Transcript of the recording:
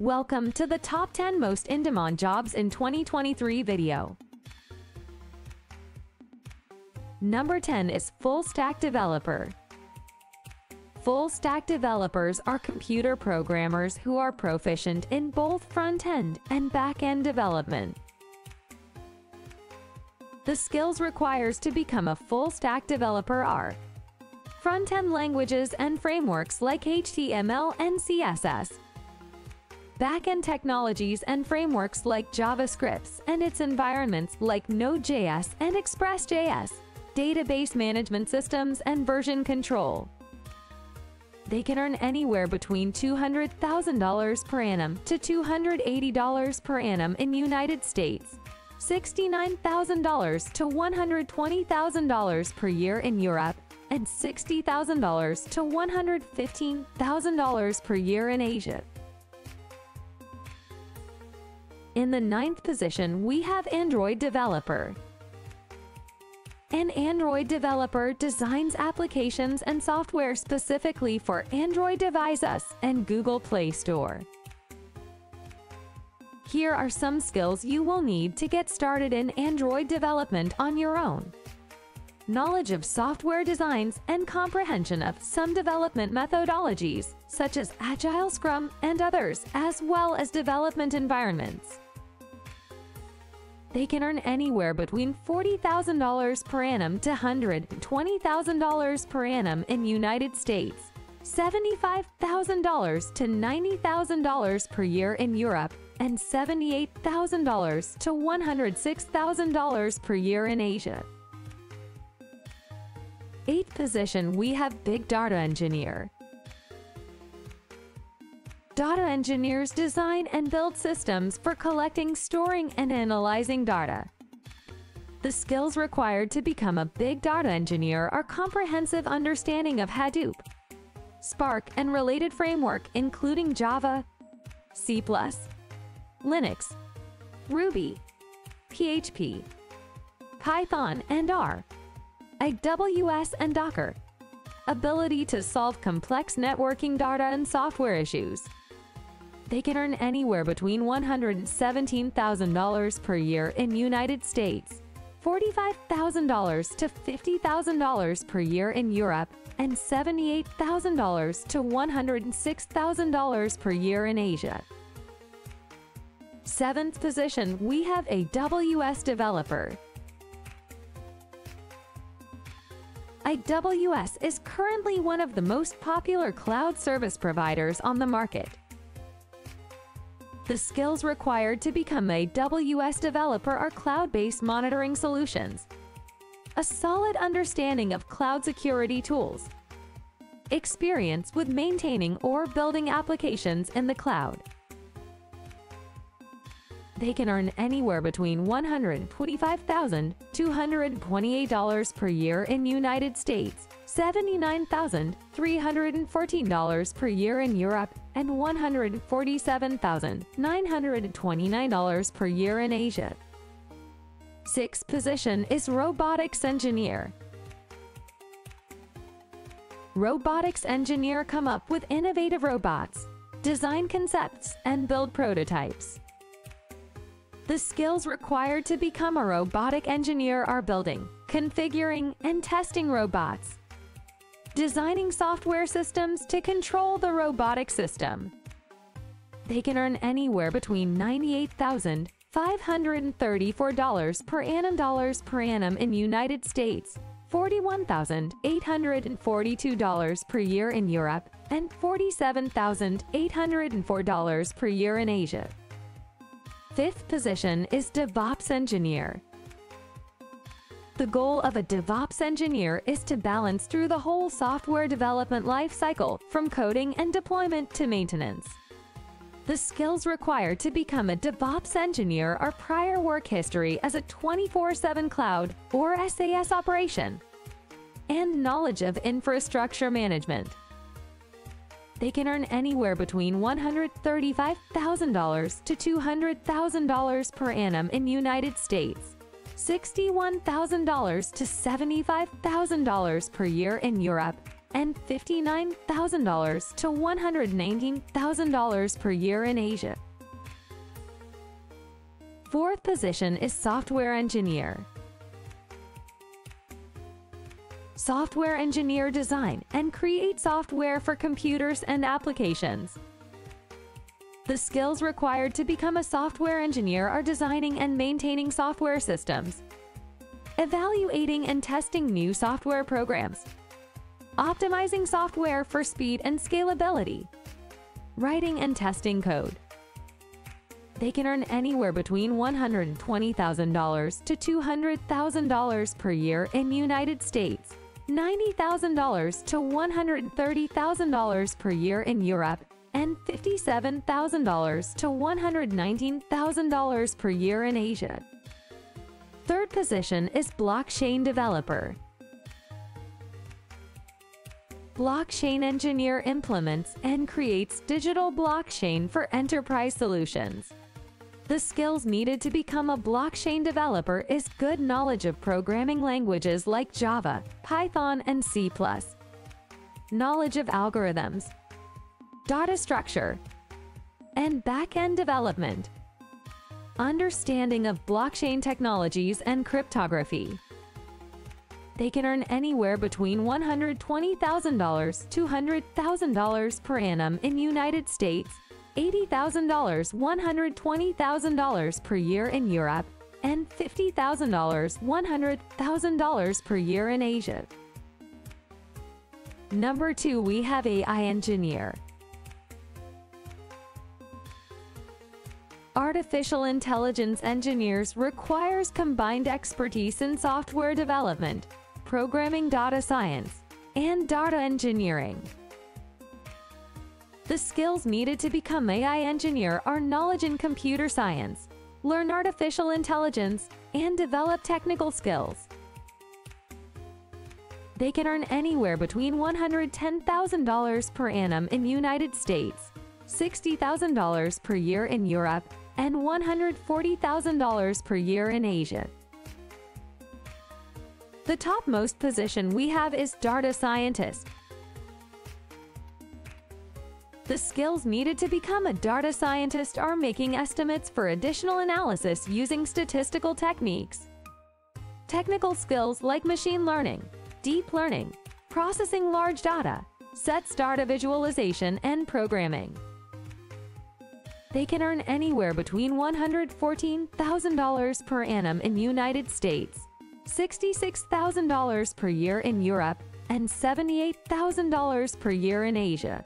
Welcome to the top 10 most in-demand jobs in 2023 video. Number 10 is Full Stack Developer. Full stack developers are computer programmers who are proficient in both front-end and back-end development. The skills required to become a full stack developer are front-end languages and frameworks like HTML and CSS, back-end technologies and frameworks like JavaScripts and its environments like Node.js and Express.js, database management systems and version control. They can earn anywhere between $200,000 per annum to $280 per annum in the United States, $69,000 to $120,000 per year in Europe, and $60,000 to $115,000 per year in Asia. In the ninth position, we have Android Developer. An Android developer designs applications and software specifically for Android devices and Google Play Store. Here are some skills you will need to get started in Android development on your own. Knowledge of software designs and comprehension of some development methodologies, such as Agile Scrum and others, as well as development environments. They can earn anywhere between $40,000 per annum to $120,000 per annum in United States, $75,000 to $90,000 per year in Europe, and $78,000 to $106,000 per year in Asia. Eighth position, we have Big Data Engineer. Data engineers design and build systems for collecting, storing, and analyzing data. The skills required to become a big data engineer are comprehensive understanding of Hadoop, Spark, and related framework including Java, C++, Linux, Ruby, PHP, Python, and R, AWS and Docker, ability to solve complex networking data and software issues, they can earn anywhere between $117,000 per year in United States, $45,000 to $50,000 per year in Europe, and $78,000 to $106,000 per year in Asia. Seventh position, we have a AWS developer. AWS is currently one of the most popular cloud service providers on the market the skills required to become a AWS developer are cloud-based monitoring solutions, a solid understanding of cloud security tools, experience with maintaining or building applications in the cloud. They can earn anywhere between $125,000 to $228 per year in United States $79,314 per year in Europe and $147,929 per year in Asia. Sixth position is Robotics Engineer. Robotics engineer come up with innovative robots, design concepts, and build prototypes. The skills required to become a robotic engineer are building, configuring, and testing robots, designing software systems to control the robotic system. They can earn anywhere between $98,534 per annum dollars per annum in United States, $41,842 per year in Europe, and $47,804 per year in Asia. Fifth position is DevOps Engineer. The goal of a DevOps engineer is to balance through the whole software development lifecycle, from coding and deployment to maintenance. The skills required to become a DevOps engineer are prior work history as a 24-7 cloud or SaaS operation, and knowledge of infrastructure management. They can earn anywhere between $135,000 to $200,000 per annum in United States $61,000 to $75,000 per year in Europe, and $59,000 to $119,000 per year in Asia. Fourth position is software engineer. Software engineer design and create software for computers and applications. The skills required to become a software engineer are designing and maintaining software systems, evaluating and testing new software programs, optimizing software for speed and scalability, writing and testing code. They can earn anywhere between $120,000 to $200,000 per year in United States, $90,000 to $130,000 per year in Europe, and $57,000 to $119,000 per year in Asia. Third position is blockchain developer. Blockchain engineer implements and creates digital blockchain for enterprise solutions. The skills needed to become a blockchain developer is good knowledge of programming languages like Java, Python, and C++, knowledge of algorithms, data structure, and back-end development, understanding of blockchain technologies and cryptography. They can earn anywhere between $120,000 to $100,000 per annum in United States $80,000, $120,000 per year in Europe, and $50,000, $100,000 per year in Asia. Number 2 we have AI engineer. Artificial intelligence engineers requires combined expertise in software development, programming data science, and data engineering. The skills needed to become AI engineer are knowledge in computer science, learn artificial intelligence, and develop technical skills. They can earn anywhere between $110,000 per annum in the United States, $60,000 per year in Europe, and $140,000 per year in Asia. The topmost position we have is data scientist, the skills needed to become a data scientist are making estimates for additional analysis using statistical techniques. Technical skills like machine learning, deep learning, processing large data, sets data visualization, and programming. They can earn anywhere between $114,000 per annum in the United States, $66,000 per year in Europe, and $78,000 per year in Asia.